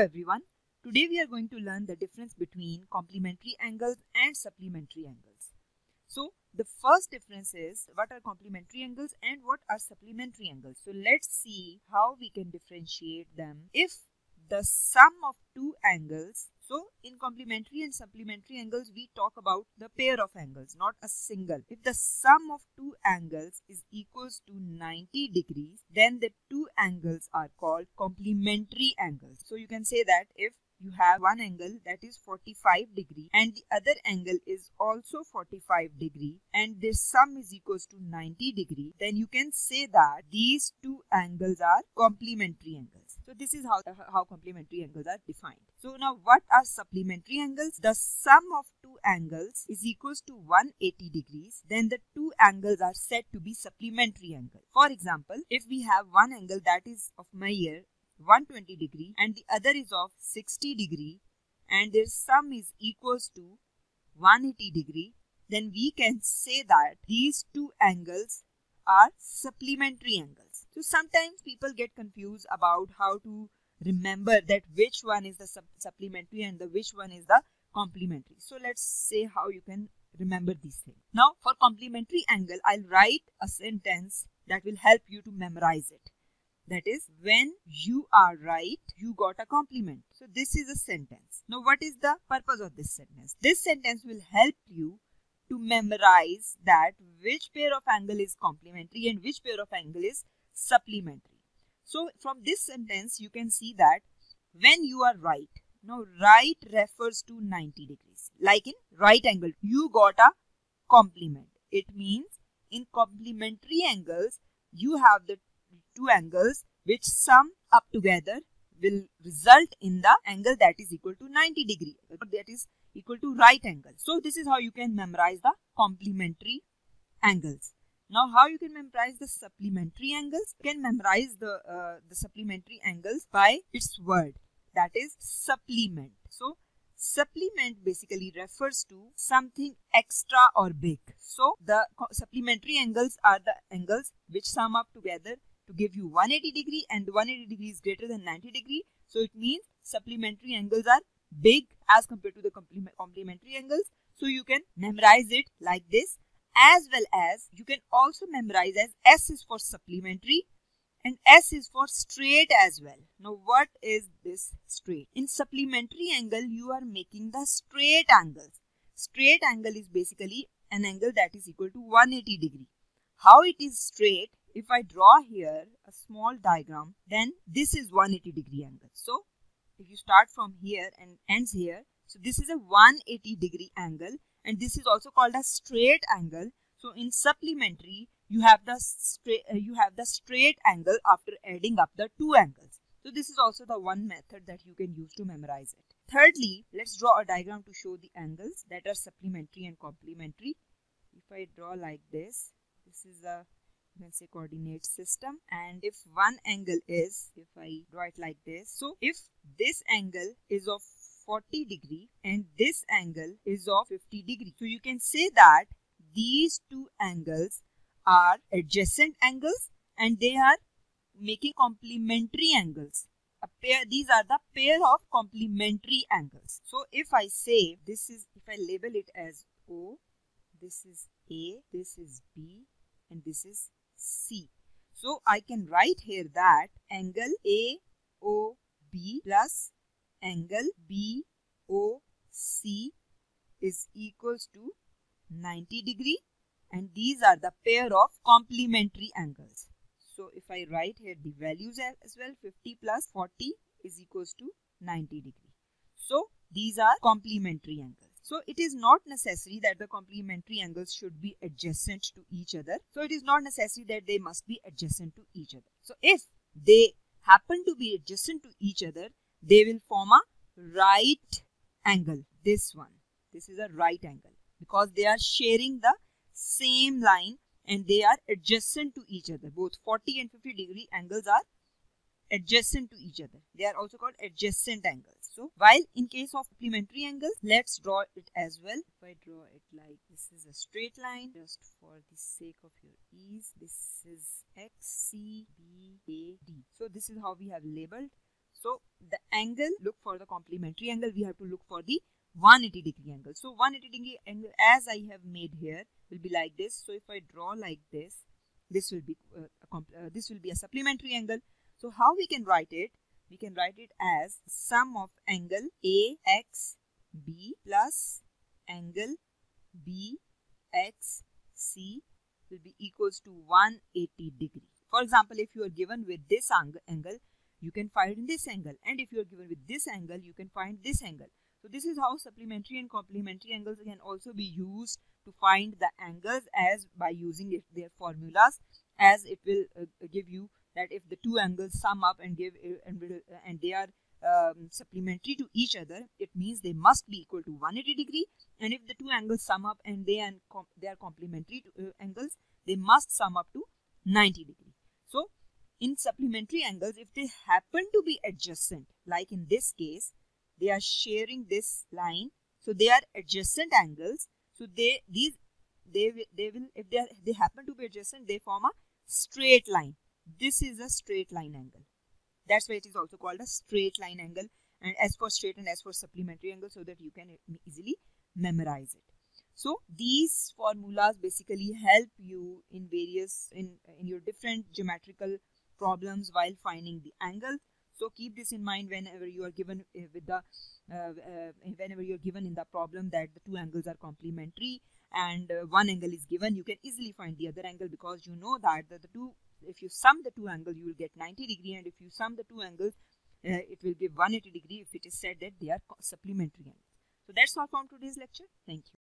everyone. Today we are going to learn the difference between complementary angles and supplementary angles. So the first difference is what are complementary angles and what are supplementary angles. So let's see how we can differentiate them if the sum of two angles so in complementary and supplementary angles, we talk about the pair of angles, not a single. If the sum of two angles is equals to 90 degrees, then the two angles are called complementary angles. So you can say that if you have one angle that is 45 degree and the other angle is also 45 degree and their sum is equals to 90 degree then you can say that these two angles are complementary angles so this is how how complementary angles are defined so now what are supplementary angles the sum of two angles is equals to 180 degrees then the two angles are said to be supplementary angles. for example if we have one angle that is of Meyer 120 degree and the other is of 60 degree and their sum is equals to 180 degree then we can say that these two angles are supplementary angles. So sometimes people get confused about how to remember that which one is the supplementary and the which one is the complementary. So let's say how you can remember these things. Now for complementary angle, I'll write a sentence that will help you to memorize it. That is, when you are right, you got a compliment. So this is a sentence. Now what is the purpose of this sentence? This sentence will help you to memorize that which pair of angle is complementary and which pair of angle is supplementary. So from this sentence, you can see that when you are right, now right refers to 90 degrees. Like in right angle, you got a compliment. It means in complementary angles, you have the two angles which sum up together will result in the angle that is equal to 90 degree that is equal to right angle. So this is how you can memorize the complementary angles. Now how you can memorize the supplementary angles? You can memorize the, uh, the supplementary angles by its word that is supplement. So supplement basically refers to something extra or big. So the supplementary angles are the angles which sum up together to give you 180 degree and 180 degree is greater than 90 degree. So it means supplementary angles are big as compared to the complementary angles. So you can memorize it like this as well as you can also memorize as S is for supplementary and S is for straight as well. Now what is this straight? In supplementary angle you are making the straight angles. Straight angle is basically an angle that is equal to 180 degree. How it is straight? If I draw here a small diagram, then this is 180 degree angle. So, if you start from here and ends here, so this is a 180 degree angle and this is also called a straight angle. So, in supplementary, you have the straight uh, you have the straight angle after adding up the two angles. So, this is also the one method that you can use to memorize it. Thirdly, let's draw a diagram to show the angles that are supplementary and complementary. If I draw like this, this is a you can say coordinate system and if one angle is if I draw it like this so if this angle is of 40 degree and this angle is of 50 degree. So you can say that these two angles are adjacent angles and they are making complementary angles. A pair these are the pair of complementary angles. So if i say this is if i label it as o this is a this is b and this is C. So I can write here that angle AOB plus angle BOC is equals to 90 degree and these are the pair of complementary angles. So if I write here the values as well 50 plus 40 is equals to 90 degree. So these are complementary angles. So it is not necessary that the complementary angles should be adjacent to each other. So it is not necessary that they must be adjacent to each other. So if they happen to be adjacent to each other, they will form a right angle. This one. This is a right angle because they are sharing the same line and they are adjacent to each other. Both 40 and 50 degree angles are adjacent to each other. They are also called adjacent angles. So while in case of complementary angles, let's draw it as well. If I draw it like this is a straight line just for the sake of your ease. This is X, C, B, A, D. So this is how we have labeled. So the angle, look for the complementary angle, we have to look for the 180 degree angle. So 180 degree angle as I have made here will be like this. So if I draw like this, this will be uh, uh, this will be a supplementary angle. So how we can write it? We can write it as sum of angle AXB plus angle BXC will be equals to 180 degree. For example, if you are given with this angle, you can find in this angle. And if you are given with this angle, you can find this angle. So this is how supplementary and complementary angles can also be used to find the angles as by using it, their formulas as it will uh, give you that if the two angles sum up and give uh, and, uh, and they are um, supplementary to each other it means they must be equal to 180 degree and if the two angles sum up and they and they are complementary to uh, angles they must sum up to 90 degree so in supplementary angles if they happen to be adjacent like in this case they are sharing this line so they are adjacent angles so they these they they will if they are, they happen to be adjacent they form a straight line. This is a straight line angle. That's why it is also called a straight line angle and as for straight and as for supplementary angle so that you can easily memorize it. So these formulas basically help you in various in in your different geometrical problems while finding the angle. So keep this in mind whenever you are given uh, with the uh, uh, whenever you're given in the problem that the two angles are complementary and uh, one angle is given you can easily find the other angle because you know that the, the two if you sum the two angles you will get 90 degree and if you sum the two angles uh, it will give 180 degree if it is said that they are supplementary angles. So that's all from today's lecture. Thank you